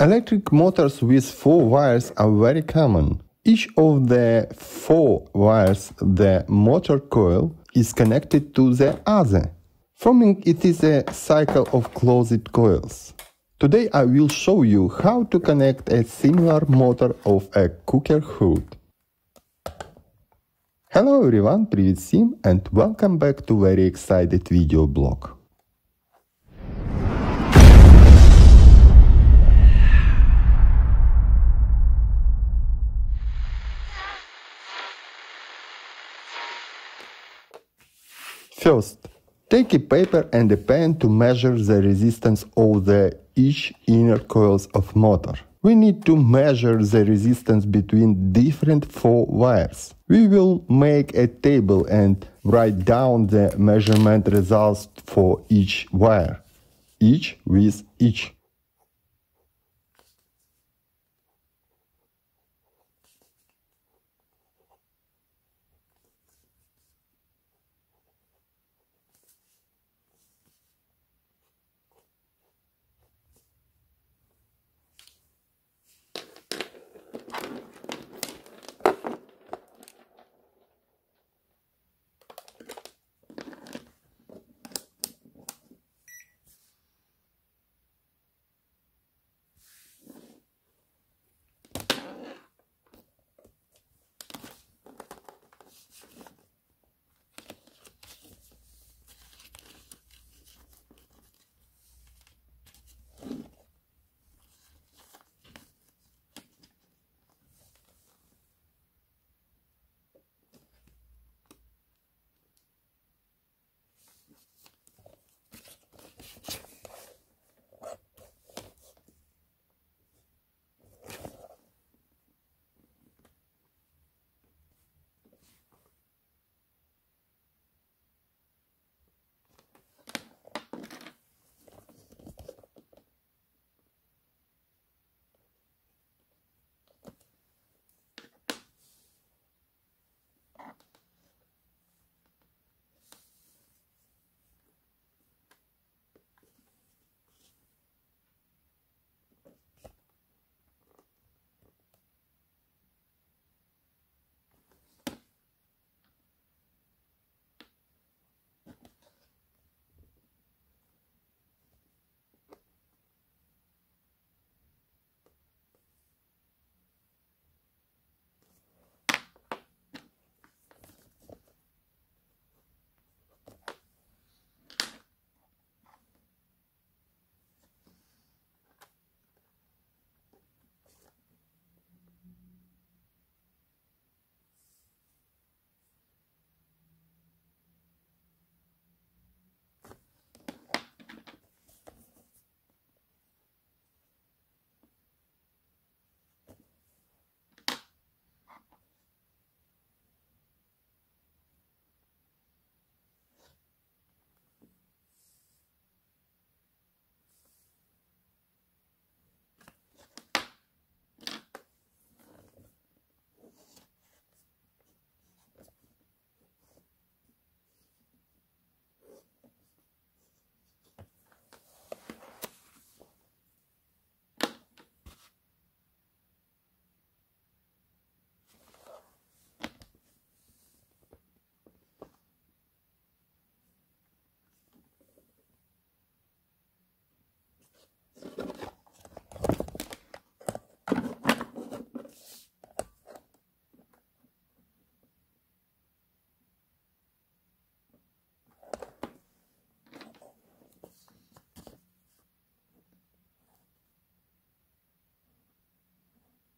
Electric motors with four wires are very common. Each of the four wires, the motor coil, is connected to the other, forming it is a cycle of closed coils. Today I will show you how to connect a similar motor of a cooker hood. Hello everyone, привет всем and welcome back to very excited video blog. First, take a paper and a pen to measure the resistance of the each inner coils of motor. We need to measure the resistance between different four wires. We will make a table and write down the measurement results for each wire, each with each.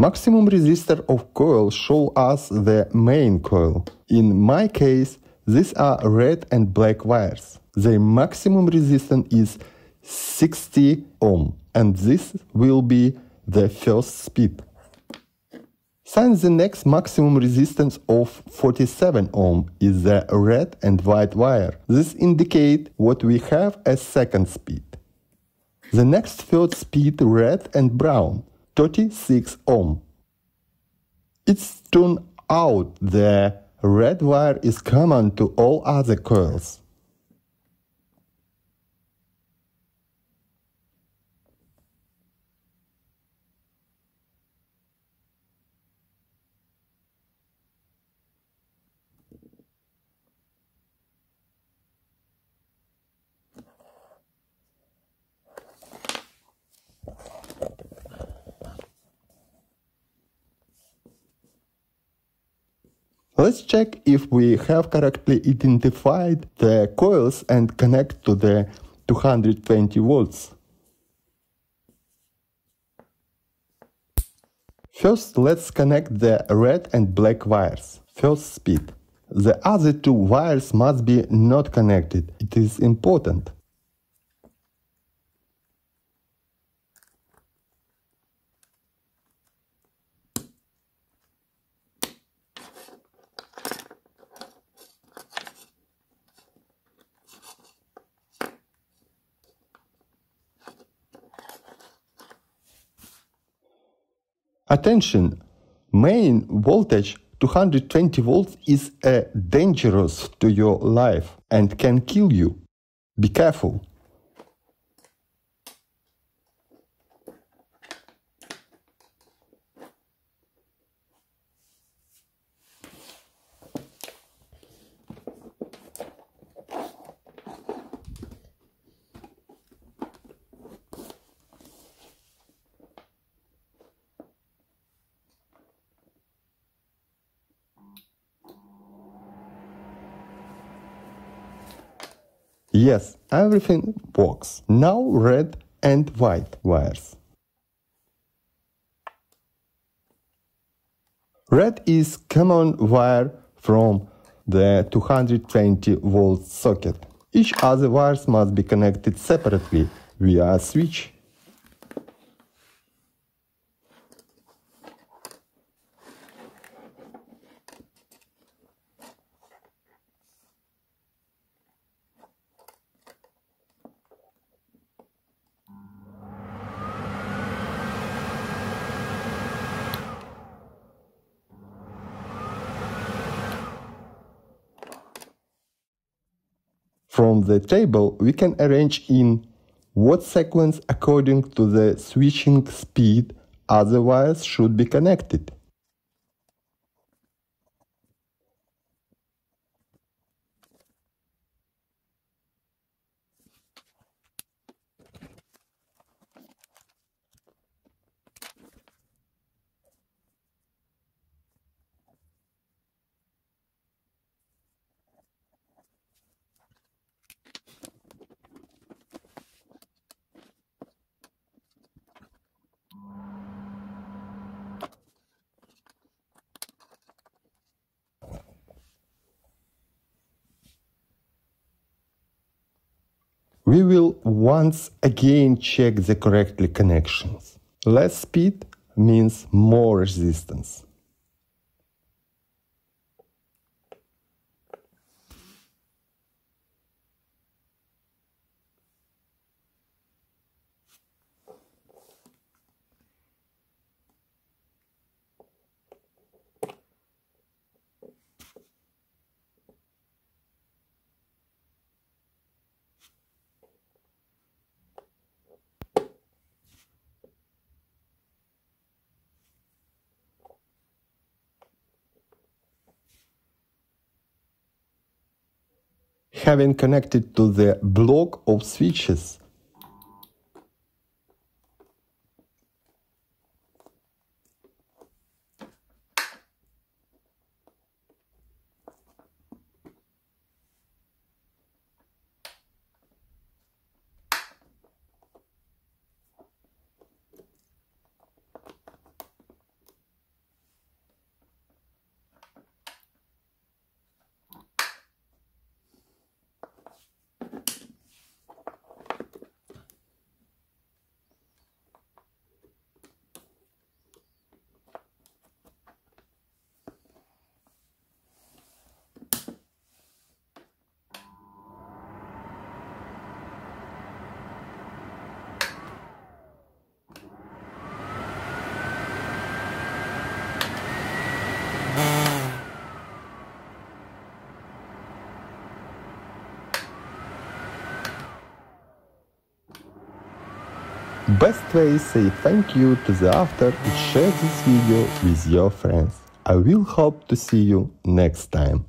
Maximum resistor of coil show us the main coil. In my case, these are red and black wires. Their maximum resistance is 60 ohm and this will be the first speed. Since the next maximum resistance of 47 ohm is the red and white wire, this indicate what we have as second speed. The next third speed red and brown 36 ohm. It's turned out the red wire is common to all other coils. Let's check if we have correctly identified the coils and connect to the 220 volts. First, let's connect the red and black wires. First speed. The other two wires must be not connected. It is important. Attention! Main voltage 220 volts is dangerous to your life and can kill you. Be careful. Yes, everything works. Now red and white wires. Red is common wire from the 220 volt socket. Each other wires must be connected separately via a switch From the table, we can arrange in what sequence according to the switching speed other wires should be connected. We will once again check the correctly connections. Less speed means more resistance. Having connected to the block of switches Best way say thank you to the author and share this video with your friends. I will hope to see you next time.